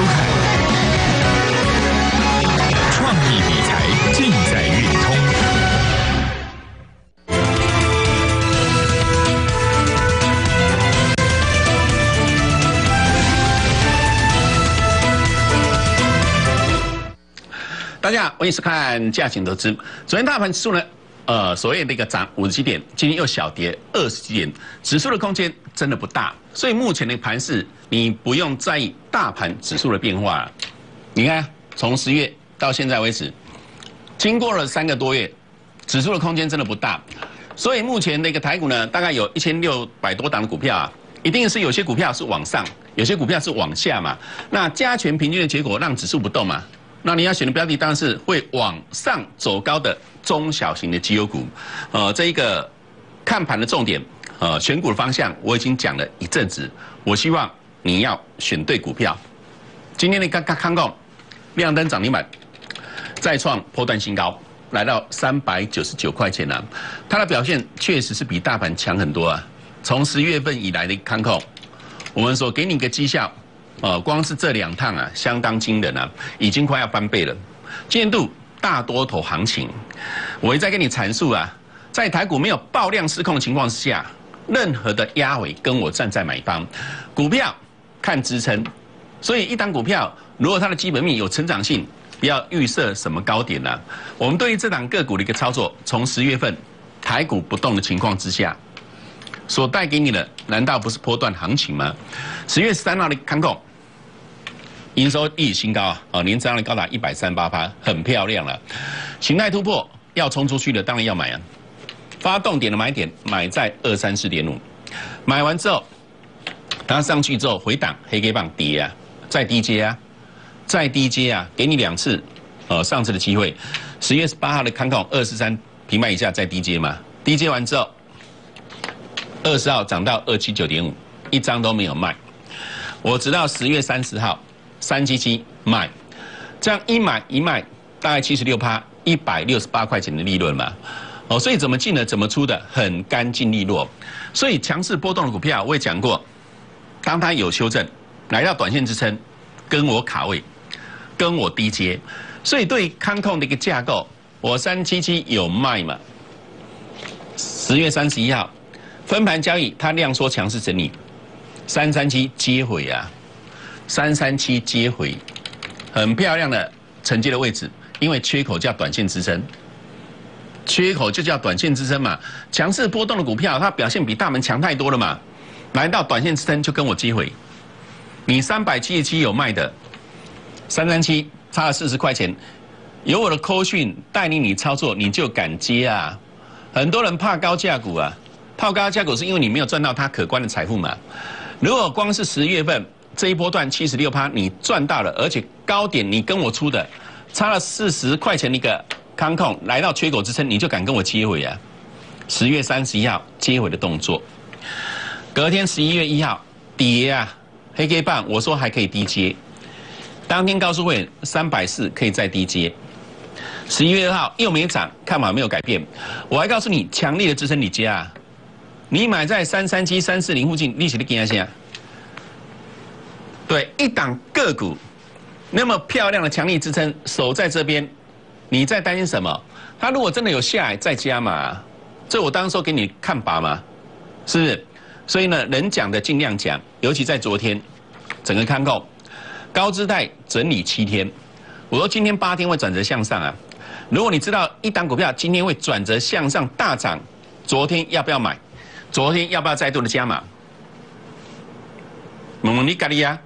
收看。创意理财尽在运通。大家好，欢迎收看价钱投资。昨天大盘指数呢，呃，所谓的一个涨五十几点，今天又小跌二十几点，指数的空间真的不大，所以目前的盘势你不用在意大盘指数的变化。你看，从十月到现在为止，经过了三个多月，指数的空间真的不大，所以目前的一个台股呢，大概有一千六百多档的股票啊，一定是有些股票是往上，有些股票是往下嘛。那加权平均的结果让指数不动嘛？那你要选的标的当然是会往上走高的中小型的绩优股，呃，这一个看盘的重点，呃，选股的方向我已经讲了一阵子，我希望你要选对股票。今天的刚刚康控亮灯涨停板，再创破断新高，来到三百九十九块钱了，它的表现确实是比大盘强很多啊。从十月份以来的康控，我们说给你一个绩效。呃，光是这两趟啊，相当惊人啊，已经快要翻倍了。今度大多头行情，我一再跟你阐述啊，在台股没有爆量失控的情况下，任何的压尾跟我站在买方，股票看支撑。所以一档股票，如果它的基本面有成长性，不要预设什么高点呢？我们对于这档个股的一个操作，从十月份台股不动的情况之下，所带给你的，难道不是波段行情吗？十月十三号的康控。营收历史新高啊！哦，年增长率高达一百三十八趴，很漂亮了。形态突破要冲出去的，当然要买啊。发动点的买点买在二三四点五，买完之后，它上去之后回档黑 K 棒跌啊，再低阶啊，再低阶啊，给你两次，呃，上次的机会。十月十八号的康控二十三平板以下再低阶嘛，低阶完之后，二十号涨到二七九点五，一张都没有卖。我直到十月三十号。三七七卖，这样一买一卖，大概七十六趴，一百六十八块钱的利润嘛。哦，所以怎么进的，怎么出的，很干净利落。所以强势波动的股票，我也讲过，当它有修正，来到短线支撑，跟我卡位，跟我低接。所以对康控的一个架构，我三七七有卖嘛？十月三十一号分盘交易，它量缩强势整理，三三七接回啊。三三七接回，很漂亮的承接的位置，因为缺口叫短线支撑，缺口就叫短线支撑嘛。强势波动的股票，它表现比大门强太多了嘛。来到短线支撑就跟我接回，你三百七十七有卖的，三三七差了四十块钱，有我的扣讯带领你操作，你就敢接啊。很多人怕高价股啊，怕高价股是因为你没有赚到它可观的财富嘛。如果光是十月份。这一波段七十六趴，你赚到了，而且高点你跟我出的，差了四十块钱一个康控来到缺口支撑，你就敢跟我接回啊？十月三十一号接回的动作，隔天十一月一号跌啊，黑 K 棒，我说还可以低接，当天告诉会员三百四可以再低接，十一月二号又没涨，看法没有改变，我还告诉你强力的支撑你接啊，你买在三三七三四零附近，利息的给下先。对一档个股，那么漂亮的强力支撑守在这边，你在担心什么？它如果真的有下来再加嘛？这我当时说给你看法嘛，是不是？所以呢，能讲的尽量讲，尤其在昨天，整个看够高姿态整理七天，我说今天八天会转折向上啊。如果你知道一档股票今天会转折向上大涨，昨天要不要买？昨天要不要再度的加码？蒙蒙尼咖利亚。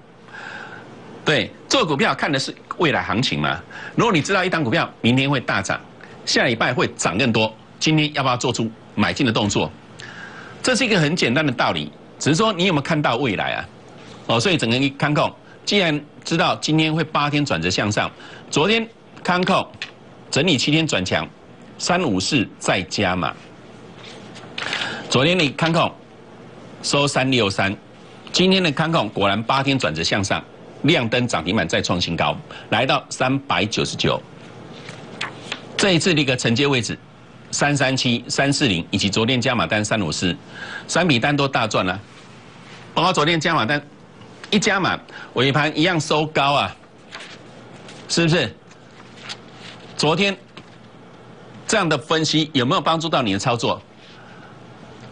对，做股票看的是未来行情嘛。如果你知道一档股票明天会大涨，下礼拜会涨更多，今天要不要做出买进的动作？这是一个很简单的道理，只是说你有没有看到未来啊？哦，所以整个康控既然知道今天会八天转折向上，昨天康控整理七天转强，三五四再加嘛。昨天的康控收三六三，今天的康控果然八天转折向上。亮灯涨停板再创新高，来到三百九十九。这一次的一个承接位置，三三七、三四零，以及昨天加码单三五四，三笔单都大赚了。包括昨天加码单一加码，尾盘一样收高啊，是不是？昨天这样的分析有没有帮助到你的操作？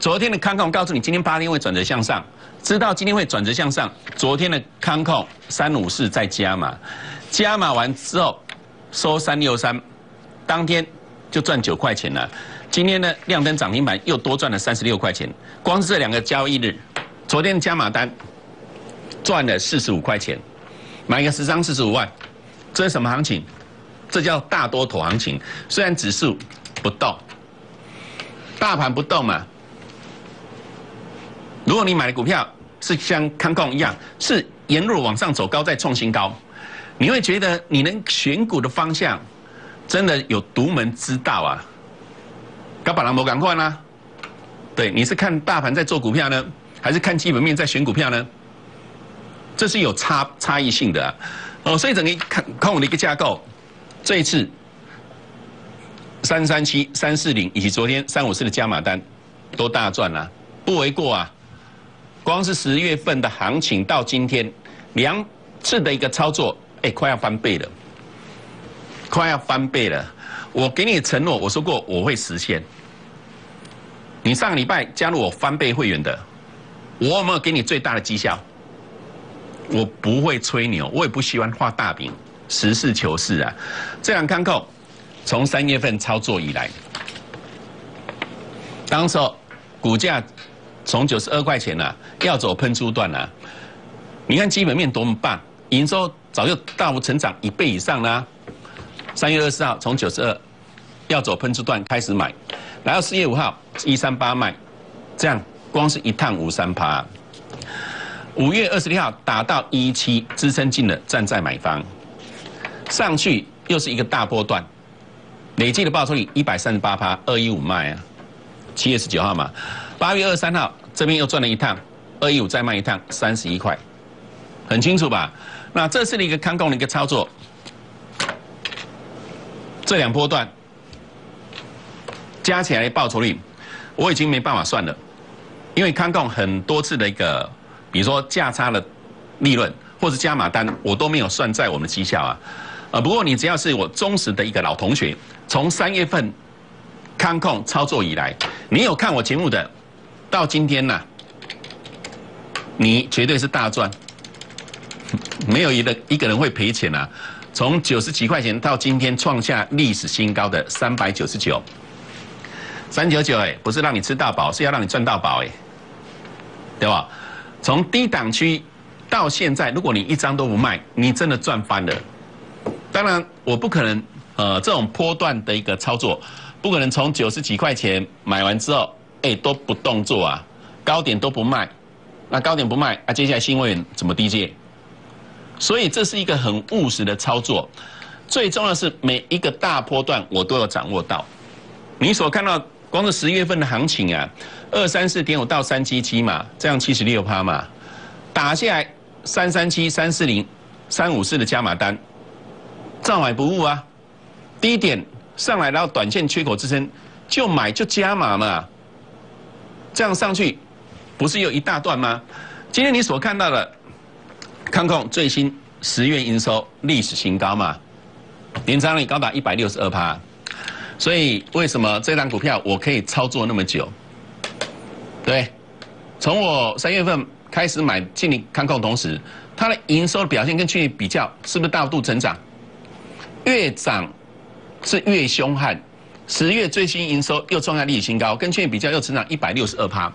昨天的康控告诉你，今天八天会转折向上，知道今天会转折向上。昨天的康控三五四再加码，加码完之后收三六三，当天就赚九块钱了。今天呢，亮灯涨停板又多赚了三十六块钱。光是这两个交易日，昨天加码单赚了四十五块钱，买一个十张四十五万，这是什么行情？这叫大多头行情。虽然指数不动，大盘不动嘛。如果你买的股票是像康控一样，是沿路往上走高再创新高，你会觉得你能选股的方向真的有独门之道啊！高把兰博赶快啦！对，你是看大盘在做股票呢，还是看基本面在选股票呢？这是有差差异性的哦。所以整个看看我的一个架构，这一次三三七、三四零以及昨天三五四的加码单都大赚了，不为过啊！光是十月份的行情到今天，两次的一个操作，哎，快要翻倍了，快要翻倍了。我给你承诺，我说过我会实现。你上个礼拜加入我翻倍会员的，我有没有给你最大的绩效？我不会吹牛，我也不喜欢画大饼，实事求是啊。这样看扣，从三月份操作以来，当时候股价。从九十二块钱呐，要走喷出段呐，你看基本面多么棒，营收早就大幅成长一倍以上啦。三月二十号从九十二要走喷出段开始买，来到四月五号一三八卖，这样光是一趟五三趴。五月二十六号打到一七支撑进了，站在买方，上去又是一个大波段，累计的报酬率一百三十八趴，二一五卖啊，七月十九号嘛。八月二十三号，这边又赚了一趟，二一五再卖一趟，三十一块，很清楚吧？那这次的一个看空的一个操作，这两波段加起来报酬率，我已经没办法算了，因为康控很多次的一个，比如说价差的利润或者加码单，我都没有算在我们的绩效啊。呃，不过你只要是我忠实的一个老同学，从三月份康控操作以来，你有看我节目的？到今天呐，你绝对是大赚，没有一个一个人会赔钱啊！从九十几块钱到今天创下历史新高的三百九十九，三九九哎，不是让你吃到饱，是要让你赚到饱哎，对吧？从低档区到现在，如果你一张都不卖，你真的赚翻了。当然，我不可能呃这种波段的一个操作，不可能从九十几块钱买完之后。哎，都不动作啊，高点都不卖，那高点不卖啊，接下来新会员怎么低阶？所以这是一个很务实的操作。最重要的是每一个大波段我都有掌握到。你所看到光是十月份的行情啊，二三四点五到三七七嘛，这样七十六趴嘛，打下来三三七、三四零、三五四的加码单，照买不误啊。低点上来然后短线缺口支撑，就买就加码嘛。这样上去，不是有一大段吗？今天你所看到的康控最新十月营收历史新高嘛，年涨率高达一百六十二趴，所以为什么这档股票我可以操作那么久？对，从我三月份开始买进你康控，同时它的营收的表现跟去年比较，是不是大幅度成长？越涨是越凶悍。十月最新营收又创下历史新高，跟去年比较又成长一百六十二趴，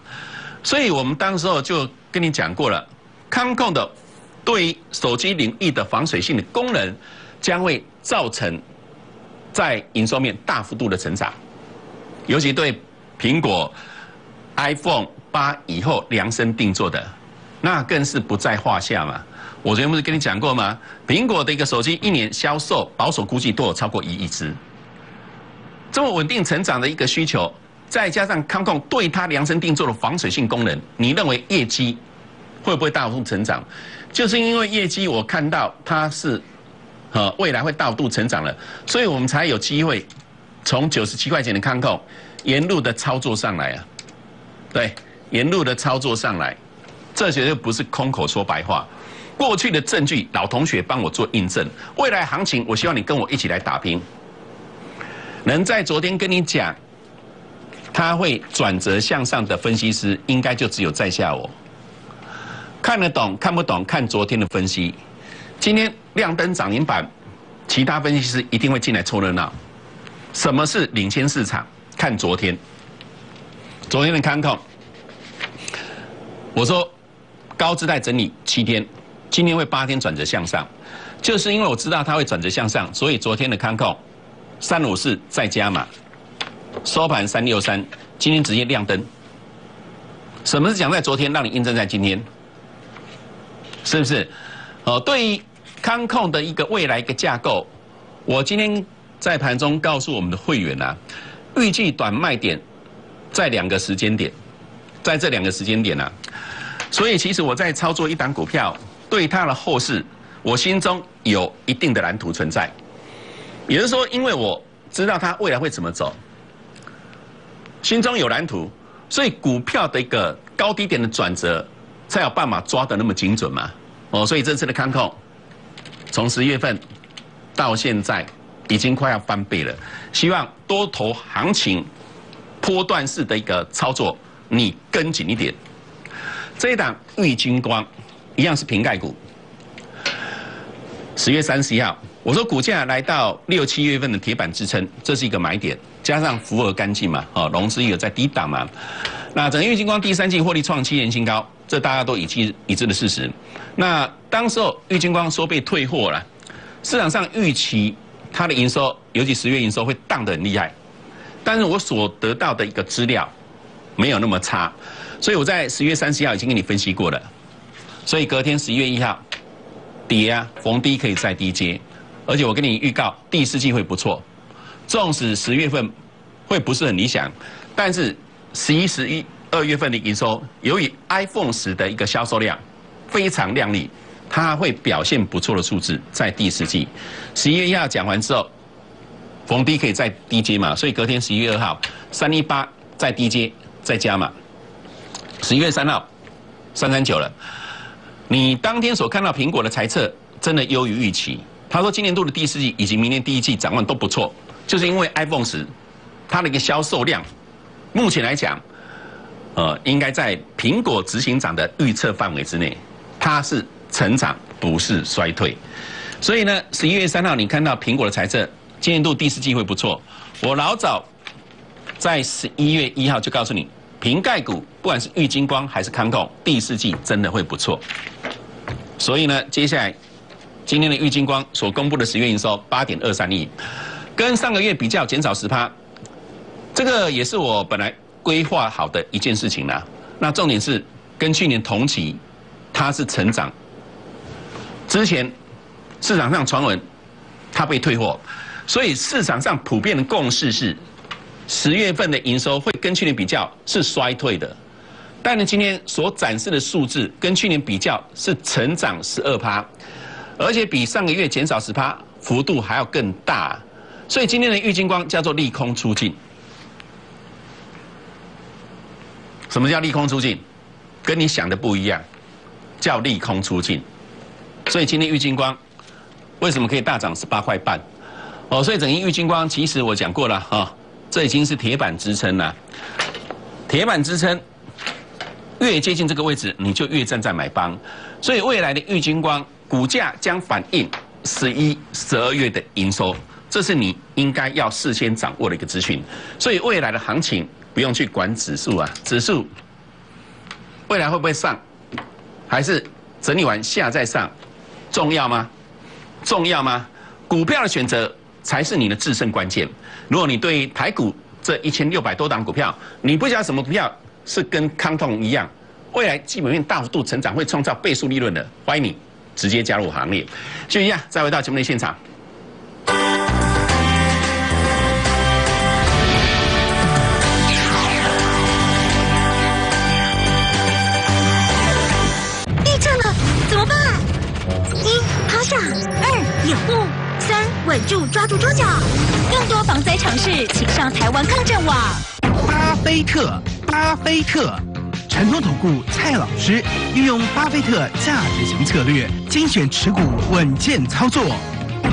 所以我们当时候就跟你讲过了，康控的对于手机领域的防水性的功能，将会造成在营收面大幅度的成长，尤其对苹果 iPhone 八以后量身定做的，那更是不在话下嘛。我昨天不是跟你讲过吗？苹果的一个手机一年销售保守估计都有超过一亿只。这么稳定成长的一个需求，再加上康控对它量身定做的防水性功能，你认为业绩会不会大幅度成长？就是因为业绩我看到它是，呃，未来会大度成长了，所以我们才有机会从九十七块钱的康控沿路的操作上来啊，对，沿路的操作上来，这绝对不是空口说白话。过去的证据，老同学帮我做印证。未来行情，我希望你跟我一起来打拼。能在昨天跟你讲，他会转折向上的分析师，应该就只有在下我。看得懂看不懂，看昨天的分析。今天亮灯涨停板，其他分析师一定会进来凑热闹。什么是领先市场？看昨天，昨天的看空，我说高姿态整理七天。今天会八天转折向上，就是因为我知道它会转折向上，所以昨天的康控三五四再加码，收盘三六三，今天直接亮灯。什么是讲在昨天，让你印证在今天？是不是？哦，对于康控的一个未来一个架构，我今天在盘中告诉我们的会员啊，预计短卖点在两个时间点，在这两个时间点啊，所以其实我在操作一档股票。对它的后市，我心中有一定的蓝图存在，也就是说，因为我知道它未来会怎么走，心中有蓝图，所以股票的一个高低点的转折，才有办法抓得那么精准嘛。哦，所以这次的康控，从十月份到现在，已经快要翻倍了。希望多头行情，波段式的一个操作，你跟紧一点。这一档玉金光。一样是瓶盖股。十月三十一号，我说股价来到六七月份的铁板支撑，这是一个买点。加上福尔干净嘛，哦，融资也在低档嘛。那整个玉金光第三季获利创七年新高，这大家都已知已知的事实。那当时候郁金光说被退货了，市场上预期它的营收，尤其十月营收会荡得很厉害。但是我所得到的一个资料没有那么差，所以我在十月三十号已经跟你分析过了。所以隔天十一月一号，跌啊，逢低可以再低接，而且我跟你预告第四季会不错，纵使十月份会不是很理想，但是十一、十一二月份的营收，由于 iPhone 十的一个销售量非常亮丽，它会表现不错的数字在第四季。十一月一号讲完之后，逢低可以再低接嘛，所以隔天十一月二号三一八再低接再加嘛，十一月三号三三九了。你当天所看到苹果的财测真的优于预期。他说今年度的第四季以及明年第一季展望都不错，就是因为 iPhone 十它的一个销售量，目前来讲，呃，应该在苹果执行长的预测范围之内，它是成长不是衰退。所以呢，十一月三号你看到苹果的财政今年度第四季会不错。我老早在十一月一号就告诉你。瓶盖股，不管是玉金光还是康控，第四季真的会不错。所以呢，接下来今天的玉金光所公布的十月营收八点二三亿，跟上个月比较减少十趴，这个也是我本来规划好的一件事情啦。那重点是跟去年同期，它是成长。之前市场上传闻它被退货，所以市场上普遍的共识是。十月份的营收会跟去年比较是衰退的，但是今天所展示的数字跟去年比较是成长十二趴，而且比上个月减少十趴，幅度还要更大，所以今天的玉金光叫做利空出尽。什么叫利空出尽？跟你想的不一样，叫利空出尽。所以今天玉金光为什么可以大涨十八块半？哦，所以整个玉金光其实我讲过了哈。这已经是铁板支撑了，铁板支撑越接近这个位置，你就越站在买方，所以未来的玉金光股价将反映十一、十二月的营收，这是你应该要事先掌握的一个资讯。所以未来的行情不用去管指数啊，指数未来会不会上，还是整理完下再上，重要吗？重要吗？股票的选择。才是你的制胜关键。如果你对台股这一千六百多档股票，你不晓得什么股票是跟康通一样，未来基本面大幅度成长，会创造倍数利润的，欢迎你直接加入行列。就一样，再回到节目的现场。稳住，抓住桌角。更多防灾常识，请上台湾抗震网。巴菲特，巴菲特。陈通投顾蔡老师运用巴菲特价值型策略，精选持股，稳健操作，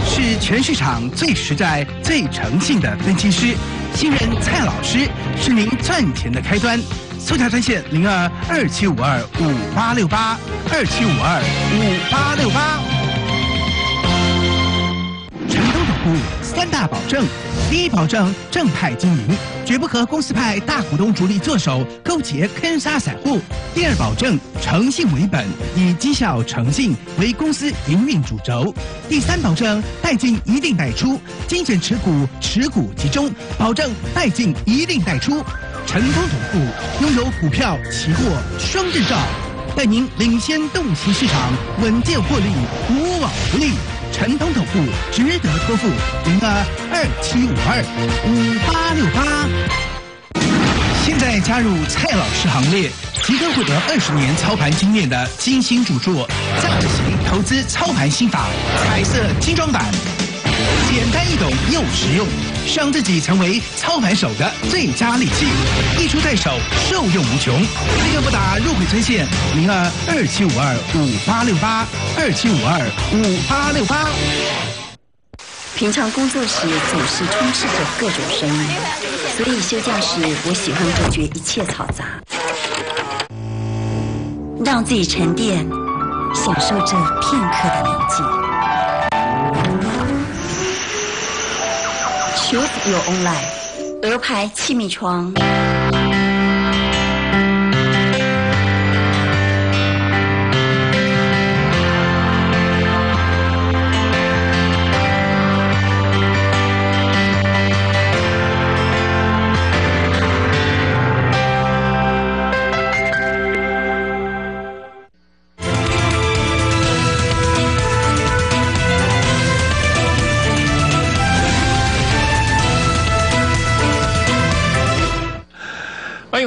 是全市场最实在、最诚信的分析师。信任蔡老师是您赚钱的开端。速查专线零二二七五二五八六八二七五二五八六八。股三大保证：第一，保证正派经营，绝不和公司派大股东主力做手，勾结坑杀散户；第二，保证诚信为本，以绩效诚信为公司营运主轴；第三，保证带进一定带出，精选持股，持股集中，保证带进一定带出。成功总部拥有股票、期货双证照，带您领先洞悉市场，稳健获利，无往不利。陈东总部值得托付，您的二七五二五八六八。现在加入蔡老师行列，即可获得二十年操盘经验的精心著作《价值型投资操盘心法》彩色精装版，简单易懂又实用。让自己成为操盘手的最佳利器，一出在手，受用无穷。立刻拨打入会专线零二二七五二五八六八二七五二五八六八。平常工作时总是充斥着各种声音，所以休假时我喜欢隔绝一切嘈杂，让自己沉淀，享受这片刻的宁静。Choose your own life，鹅牌气密窗。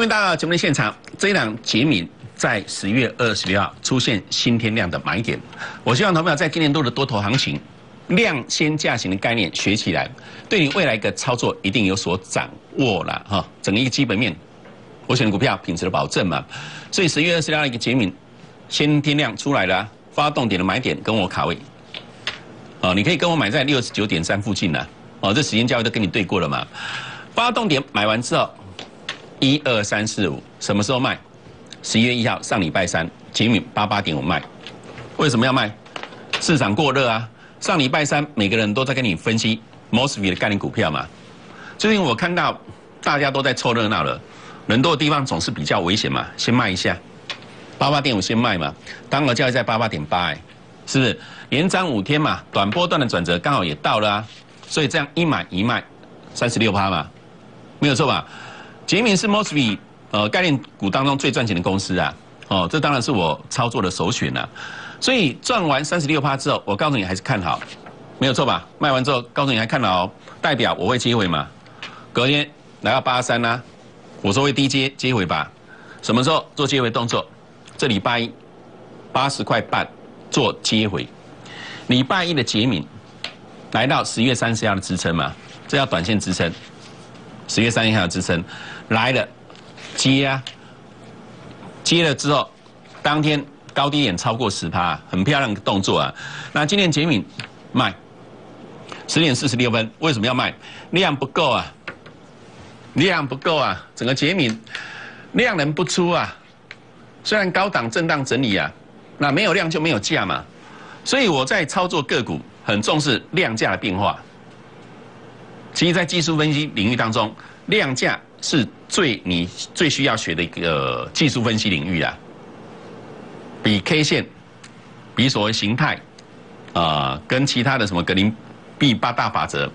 到节目的现场，这一档杰敏在十月二十六号出现新天量的买点。我希望投票在今年度的多头行情，量先价型的概念学起来，对你未来一个操作一定有所掌握了哈。整个一个基本面，我选的股票品质的保证嘛。所以十月二十六号一个杰敏先天量出来了，发动点的买点跟我卡位。哦，你可以跟我买在六十九点三附近呢。哦，这时间交易都跟你对过了嘛。发动点买完之后。一二三四五，什么时候卖？十一月一号，上礼拜三，吉米八八点五卖。为什么要卖？市场过热啊！上礼拜三，每个人都在跟你分析 Mosby 的概念股票嘛。最近我看到大家都在凑热闹了，人多的地方总是比较危险嘛，先卖一下。八八点五先卖嘛，当额交易在八八点八，哎，是不是？连涨五天嘛，短波段的转折刚好也到了啊，所以这样一买一卖，三十六趴嘛，没有错吧？杰敏是 Mosby 呃概念股当中最赚钱的公司啊，哦，这当然是我操作的首选了。所以赚完三十六趴之后，我告诉你还是看好，没有错吧？卖完之后告诉你还看好，代表我会接回嘛。隔天来到八三啦，我说会低接接回吧。什么时候做接回动作？这礼拜一八十块半做接回。礼拜一的杰敏来到十月三十号的支撑嘛，这要短线支撑。十月三十号支撑。来了，接啊，接了之后，当天高低点超过十趴，很漂亮的动作啊。那今天杰敏卖，十点四十六分，为什么要卖？量不够啊，量不够啊，整个杰敏量能不出啊。虽然高档震荡整理啊，那没有量就没有价嘛。所以我在操作个股很重视量价的变化。其实，在技术分析领域当中，量价。是最你最需要学的一个技术分析领域啊，比 K 线，比所谓形态，啊，跟其他的什么格林币八大法则，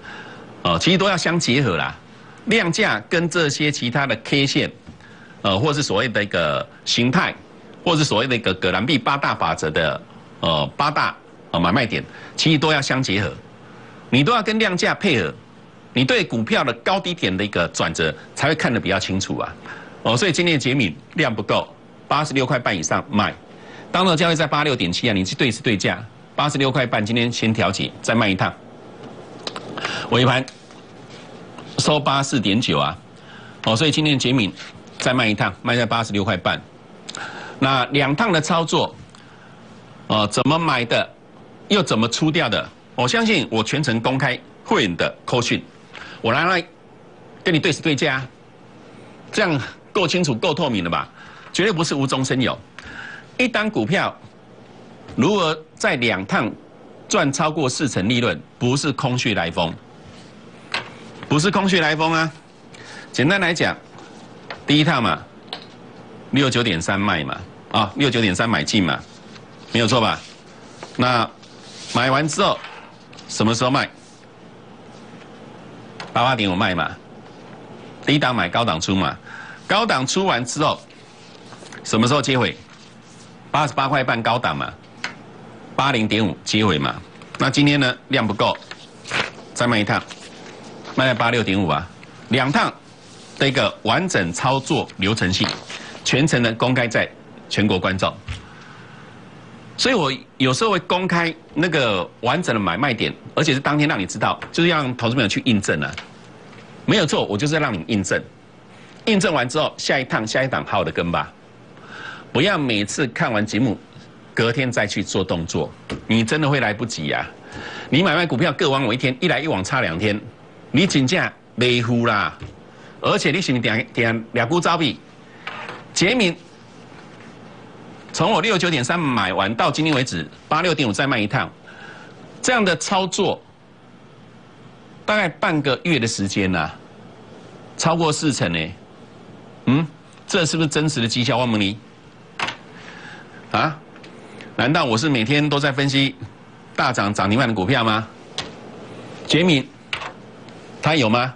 呃，其实都要相结合啦。量价跟这些其他的 K 线，呃，或是所谓的一个形态，或是所谓的一个格兰币八大法则的呃八大呃买卖点，其实都要相结合，你都要跟量价配合。你对股票的高低点的一个转折才会看得比较清楚啊，哦，所以今天的节敏量不够，八十六块半以上卖，当日交易在八六点七啊，你去对是对价，八十六块半今天先调节再卖一趟，尾盘收八四点九啊，哦，所以今天的节敏再卖一趟，卖在八十六块半，那两趟的操作，哦，怎么买的，又怎么出掉的？我相信我全程公开会员的扣讯，我来来跟你对时对价，这样够清楚、够透明了吧？绝对不是无中生有。一单股票如果在两趟赚超过四成利润，不是空穴来风，不是空穴来风啊！简单来讲，第一趟嘛，六九点三卖嘛，啊，六九点三买进嘛，没有错吧？那买完之后什么时候卖？八八点五卖嘛，低档买高档出嘛，高档出完之后什么时候接回？八十八块半高档嘛，八零点五接回嘛。那今天呢量不够，再卖一趟，卖在八六点五啊，两趟的一个完整操作流程性，全程呢公开在全国观众。所以我有时候会公开那个完整的买卖点，而且是当天让你知道，就是让投资朋友去印证啊。没有错，我就是让你印证，印证完之后，下一趟下一档好的跟吧。不要每次看完节目，隔天再去做动作，你真的会来不及呀！你买卖股票各往我一天，一来一往差两天，你真正累乎啦！而且你是不是点点两股招币？杰明从我六九点三买完到今天为止八六点五再卖一趟，这样的操作大概半个月的时间呐，超过四成呢。嗯，这是不是真实的绩效？万蒙尼？啊？难道我是每天都在分析大涨涨停板的股票吗？杰敏，他有吗？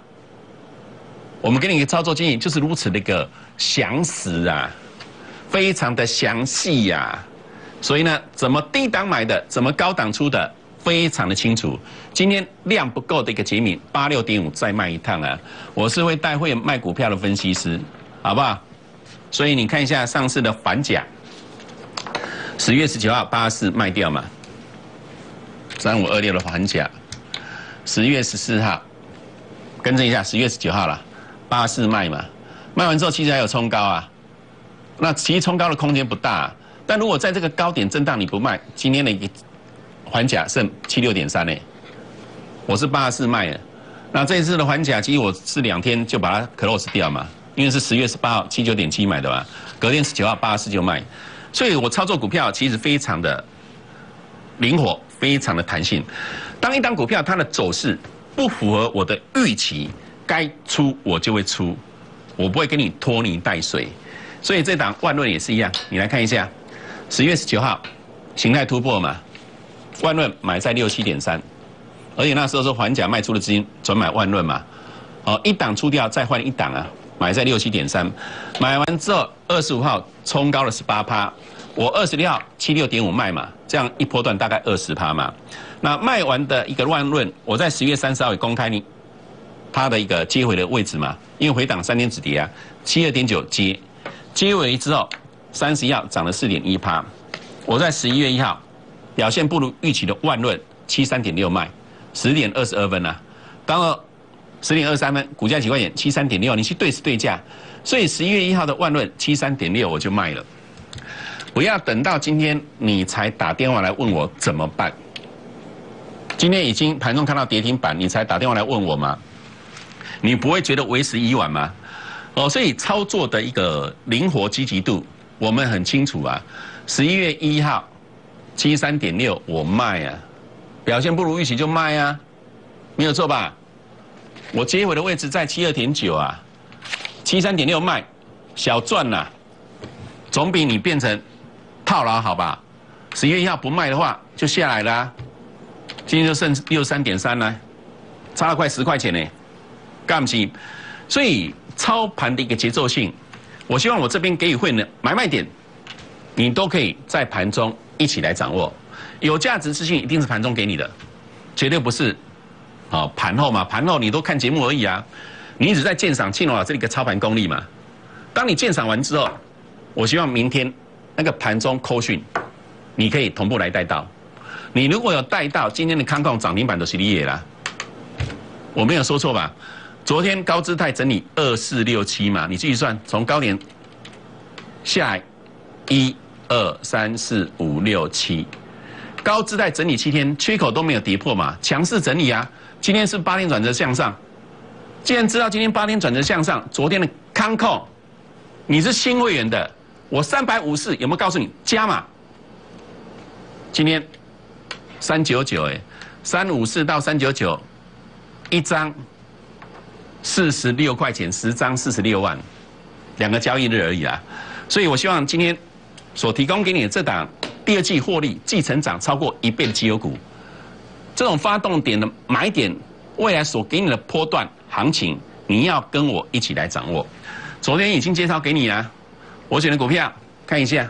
我们给你一个操作建议，就是如此的一个详实啊，非常的详细呀。所以呢，怎么低档买的，怎么高档出的，非常的清楚。今天量不够的一个杰敏八六点五再卖一趟啊！我是会带会卖股票的分析师，好不好？所以你看一下上次的反甲。十月十九号八四卖掉嘛，三五二六的反甲，十月十四号，更正一下，十月十九号了，八四卖嘛，卖完之后其实还有冲高啊，那其实冲高的空间不大，但如果在这个高点震荡你不卖，今天的一个环甲剩七六点三呢，我是八四卖的，那这一次的环甲其实我是两天就把它 close 掉嘛，因为是十月十八号七九点七买的嘛，隔天十九号八四就卖。所以我操作股票其实非常的灵活，非常的弹性。当一档股票它的走势不符合我的预期，该出我就会出，我不会跟你拖泥带水。所以这档万润也是一样，你来看一下，十月十九号形态突破嘛，万润买在六七点三，而且那时候是环甲卖出的资金转买万润嘛，哦一档出掉再换一档啊。买在六七点三，买完之后二十五号冲高了十八趴，我二十六号七六点五卖嘛，这样一波段大概二十趴嘛。那卖完的一个万润，我在十月三十号也公开你它的一个接回的位置嘛，因为回档三天止跌啊，七二点九接，接尾之后三十一号涨了四点一趴，我在十一月一号表现不如预期的万润七三点六卖，十点二十二分啊，当然。十点二三分，股价几块钱？七三点六，你去对时对价。所以十一月一号的万润七三点六，我就卖了。不要等到今天你才打电话来问我怎么办。今天已经盘中看到跌停板，你才打电话来问我吗？你不会觉得为时已晚吗？哦，所以操作的一个灵活积极度，我们很清楚啊。十一月一号七三点六，我卖啊，表现不如预期就卖啊，没有错吧？我接回的位置在七二点九啊，七三点六卖，小赚呐，总比你变成套牢好吧？十一月一号不卖的话就下来了，今天就剩六三点三了，差了快十块钱呢，干不起。所以操盘的一个节奏性，我希望我这边给予会员买卖点，你都可以在盘中一起来掌握。有价值资讯一定是盘中给你的，绝对不是。好，盘后嘛，盘后你都看节目而已啊，你只在鉴赏庆老师这里个操盘功力嘛。当你鉴赏完之后，我希望明天那个盘中扣讯，你可以同步来带到。你如果有带到今天的康控涨停板的实力也啦，我没有说错吧？昨天高姿态整理二四六七嘛，你继续算，从高点下来一二三四五六七，高姿态整理七天，缺口都没有跌破嘛，强势整理啊。今天是八天转折向上，既然知道今天八天转折向上，昨天的康控，你是新会员的，我三百五十有没有告诉你加码？今天三九九哎，三五四到三九九，一张四十六块钱，十张四十六万，两个交易日而已啦。所以我希望今天所提供给你的这档第二季获利、季成长超过一倍的绩优股，这种发动点的买点，未来所给你的波段行情，你要跟我一起来掌握。昨天已经介绍给你了，我选的股票看一下，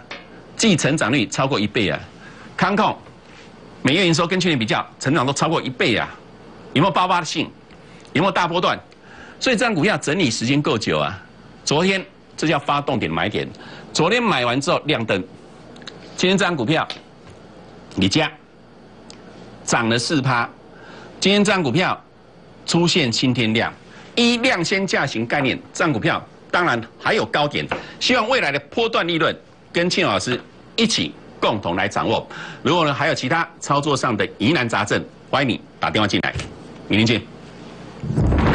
季成长率超过一倍啊，康控每月营收跟去年比较，成长都超过一倍啊，有没有爆发的性？有没有大波段？所以这张股票整理时间够久啊，昨天。这叫发动点买点，昨天买完之后亮灯，今天这张股票，你加涨了四趴，今天这张股票出现新天量，一量先价型概念，这张股票当然还有高点，希望未来的波段利润跟庆老师一起共同来掌握。如果呢还有其他操作上的疑难杂症，欢迎你打电话进来，明天见。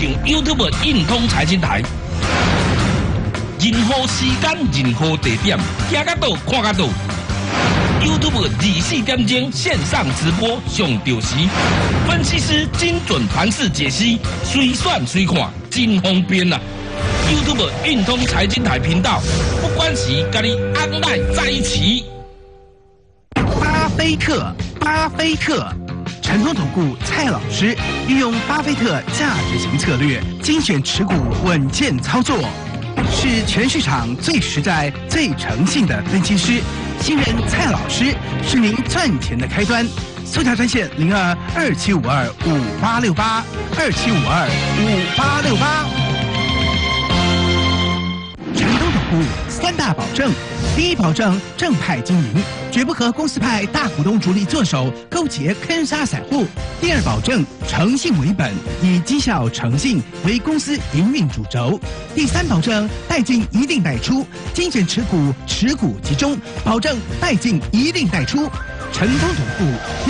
上 YouTube 运通财经台，任何时间、任何地点，听得到、看得到。YouTube 二四点钟线上直播上钓时，分析师精准盘势解析，随算随看，真方便啊！YouTube 运通财经台频道，不管是跟你安奈在一起。巴菲特，巴菲特。成通投顾蔡老师运用巴菲特价值型策略，精选持股，稳健操作，是全市场最实在、最诚信的分析师。新人蔡老师是您赚钱的开端。速查专线零二二七五二五八六八二七五二五八六八。三大保证：第一，保证正派经营。绝不和公司派大股东主力做手，勾结坑杀散户。第二，保证诚信为本，以绩效诚信为公司营运主轴。第三，保证带进一定带出，精选持股，持股集中，保证带进一定带出。成功总部。